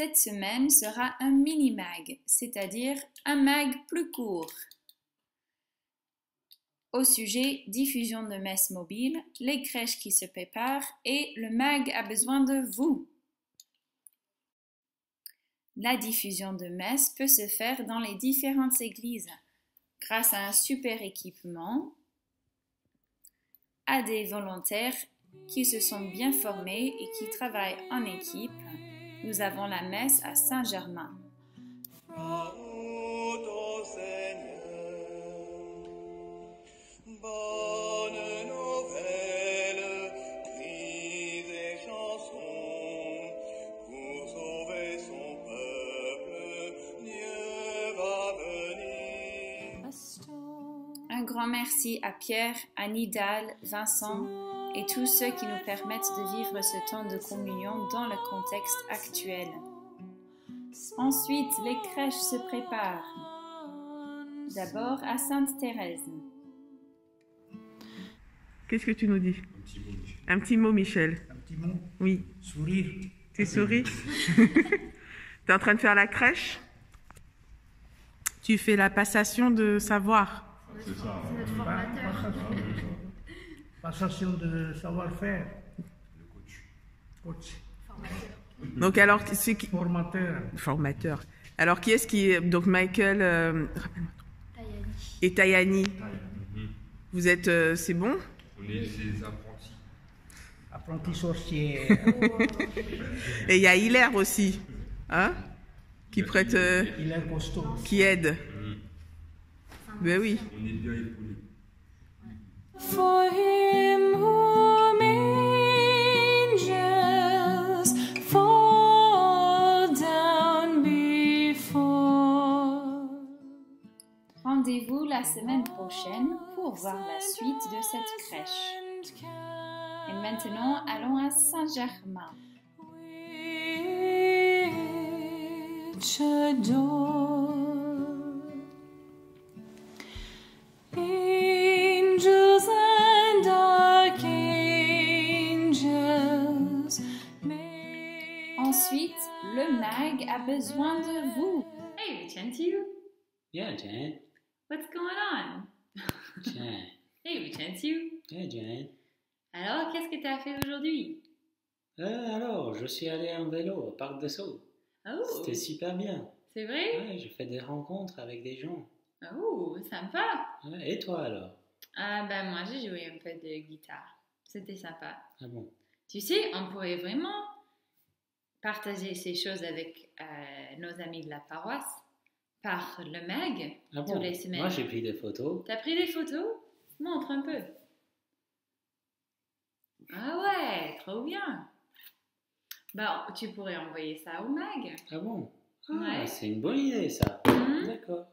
Cette semaine sera un mini-mag, c'est-à-dire un mag plus court. Au sujet diffusion de messes mobiles, les crèches qui se préparent et le mag a besoin de vous. La diffusion de messes peut se faire dans les différentes églises grâce à un super équipement, à des volontaires qui se sont bien formés et qui travaillent en équipe. Nous avons la messe à Saint-Germain. Grand merci à Pierre, à Nidal, Vincent et tous ceux qui nous permettent de vivre ce temps de communion dans le contexte actuel. Ensuite, les crèches se préparent. D'abord à Sainte-Thérèse. Qu'est-ce que tu nous dis? Un petit mot, Michel. Un petit mot Oui. Sourire. Tu souris? Tu es en train de faire la crèche? Tu fais la passation de savoir. C'est ça. Passation de savoir-faire. Coach. Donc alors, c'est qui Formateur. Formateur. Alors qui est-ce qui est donc Michael euh, et Tayani. Vous êtes, euh, c'est bon? On est ses apprentis. Apprenti sorcier. Et il y a Hilaire aussi, hein Qui prête, euh, Il est costaud. qui aide. Ben oui. On est bien épaulés. For him whom angels fall down before. Rendez-vous la semaine prochaine pour voir la suite de cette crèche. Et maintenant, allons à Saint-Germain. Adore Ensuite, le mag a besoin de vous. Hey, Vicentio, Yeah, Jan. what's going on? Jan. Hey, Vicentio, Yeah, Jan. alors qu'est-ce que tu as fait aujourd'hui? Euh, alors, je suis allé en vélo au parc de Sceaux. Oh, C'était super bien. c'est vrai? Ouais, j'ai fait des rencontres avec des gens. Oh, sympa. Ouais, et toi alors? Ah ben moi j'ai joué un peu de guitare. C'était sympa. Ah bon? Tu sais, on pourrait vraiment partager ces choses avec euh, nos amis de la paroisse par le mag Ah tous les semaines. Moi, j'ai pris des photos. T'as pris des photos? Montre un peu. Ah ouais, trop bien. Bah, tu pourrais envoyer ça au mag. Ah bon? Ah, Ouais. C'est une bonne idée, ça. Mhm. D'accord.